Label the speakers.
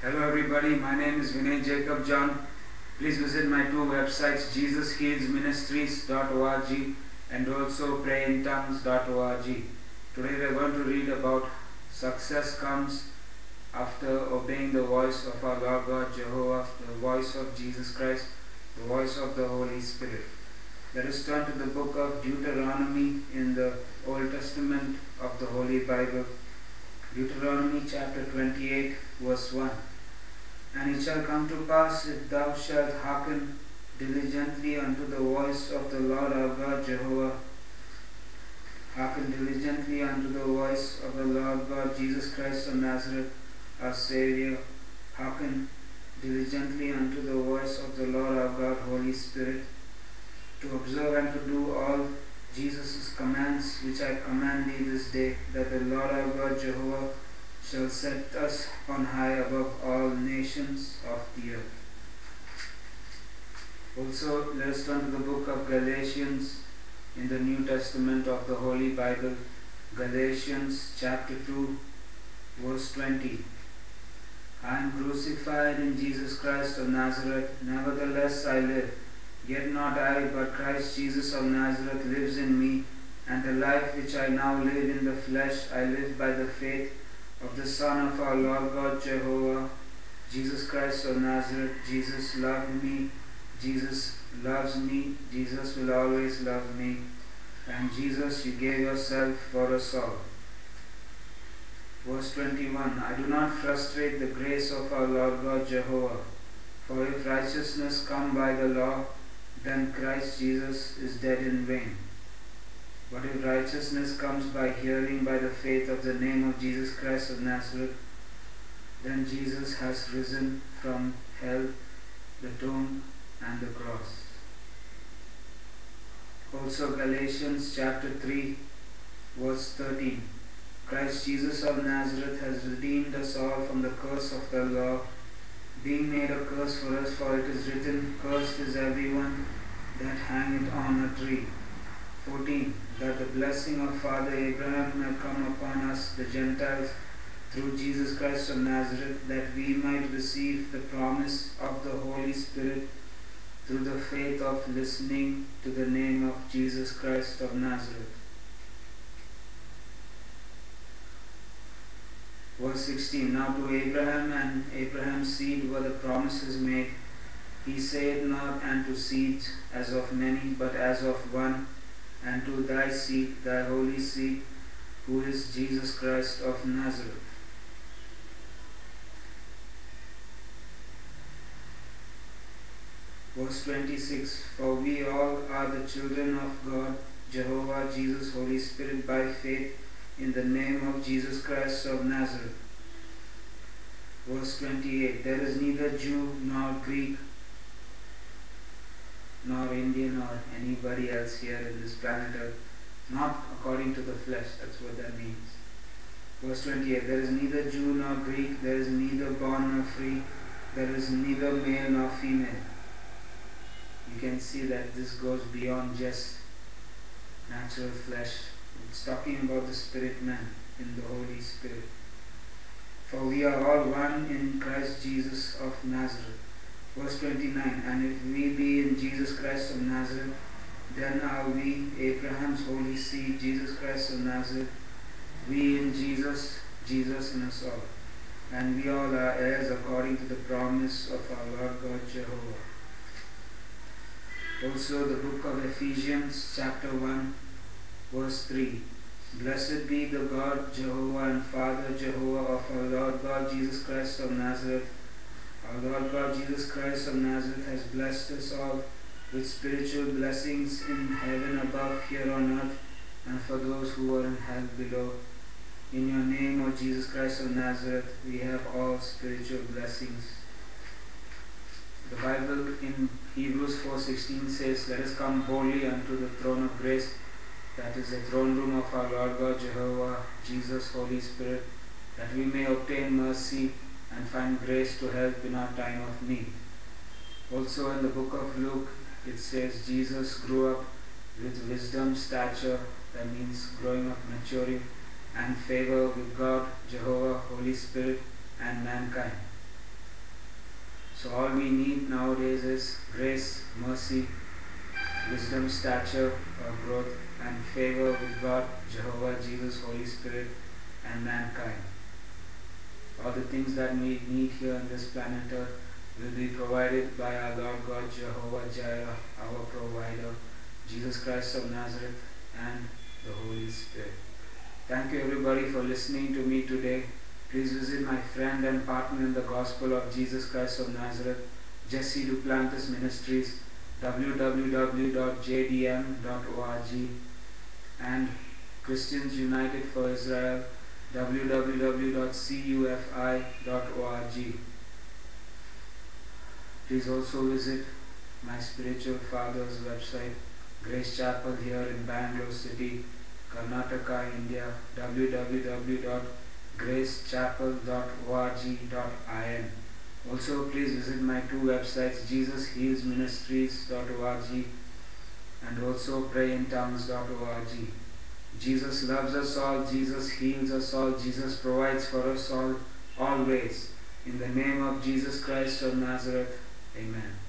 Speaker 1: Hello everybody, my name is Vinay Jacob John. Please visit my two websites jesushealsministries.org and also prayintongues.org. Today we are going to read about success comes after obeying the voice of our Lord God Jehovah, the voice of Jesus Christ, the voice of the Holy Spirit. Let us turn to the book of Deuteronomy in the Old Testament of the Holy Bible. Deuteronomy chapter 28, verse 1. And it shall come to pass if thou shalt hearken diligently unto the voice of the Lord our God Jehovah, hearken diligently unto the voice of the Lord God Jesus Christ of Nazareth, our Saviour, hearken diligently unto the voice of the Lord our God, Holy Spirit, to observe and to do all Jesus' commands which I command thee this day, that the Lord our God Jehovah shall set us on high above all nations of the earth. Also, let us turn to the book of Galatians in the New Testament of the Holy Bible, Galatians chapter 2, verse 20. I am crucified in Jesus Christ of Nazareth, nevertheless I live. Yet not I, but Christ Jesus of Nazareth lives in me, and the life which I now live in the flesh, I live by the faith of the Son of our Lord God Jehovah, Jesus Christ of Nazareth. Jesus loved me, Jesus loves me, Jesus will always love me, and Jesus, you gave yourself for us all. Verse 21 I do not frustrate the grace of our Lord God Jehovah, for if righteousness come by the law, then Christ Jesus is dead in vain. But if righteousness comes by hearing by the faith of the name of Jesus Christ of Nazareth, then Jesus has risen from hell, the tomb, and the cross. Also, Galatians chapter 3, verse 13. Christ Jesus of Nazareth has redeemed us all from the curse of the law, being made a curse for us, for it is written, Cursed is everyone that hangeth on a tree. 14. That the blessing of Father Abraham may come upon us, the Gentiles, through Jesus Christ of Nazareth, that we might receive the promise of the Holy Spirit through the faith of listening to the name of Jesus Christ of Nazareth. Verse 16 Now to Abraham and Abraham's seed were the promises made. He said not unto seeds as of many, but as of one, and to thy seed, thy holy seed, who is Jesus Christ of Nazareth. Verse 26 For we all are the children of God, Jehovah, Jesus, Holy Spirit, by faith in the name of Jesus Christ of Nazareth. Verse 28 There is neither Jew nor Greek nor Indian or anybody else here in this planet earth, not according to the flesh. That's what that means. Verse 28 There is neither Jew nor Greek, there is neither bond nor free, there is neither male nor female. You can see that this goes beyond just natural flesh. It's talking about the spirit man in the Holy Spirit. For we are all one in Christ Jesus of Nazareth. Verse 29 And if we be in Jesus Christ of Nazareth, then are we Abraham's holy seed, Jesus Christ of Nazareth. We in Jesus, Jesus in us all. And we all are heirs according to the promise of our Lord God Jehovah. Also, the book of Ephesians, chapter 1, verse 3. Blessed be the God, Jehovah and Father Jehovah of our Lord God Jesus Christ of Nazareth. Our Lord God Jesus Christ of Nazareth has blessed us all with spiritual blessings in heaven above, here on earth, and for those who are in hell below. In your name, O Jesus Christ of Nazareth, we have all spiritual blessings. The Bible in Hebrews 4:16 says, "Let us come boldly unto the throne of grace, that is the throne room of our Lord God Jehovah, Jesus, Holy Spirit, that we may obtain mercy and find grace to help in our time of need." Also in the book of Luke, it says Jesus grew up with wisdom, stature, that means growing up, maturing, and favor with God, Jehovah, Holy Spirit, and mankind. So all we need nowadays is grace, mercy, wisdom, stature, uh, growth, and favor with God, Jehovah, Jesus, Holy Spirit, and mankind. The things that we need here on this planet Earth will be provided by our Lord God, Jehovah Jireh, our provider, Jesus Christ of Nazareth, and the Holy Spirit. Thank you everybody for listening to me today. Please visit my friend and partner in the gospel of Jesus Christ of Nazareth, Jesse Duplantis Ministries, www.jdm.org, and Christians United for Israel, www.cufi.org. Please also visit my spiritual father's website, Grace Chapel here in Bangalore City, Karnataka, India, www.gracechapel.org.in. Also, please visit my two websites, JesusHealsMinistries.org and also PrayInTongues.org. Jesus loves us all, Jesus heals us all, Jesus provides for us all, always. In the name of Jesus Christ of Nazareth, Amen.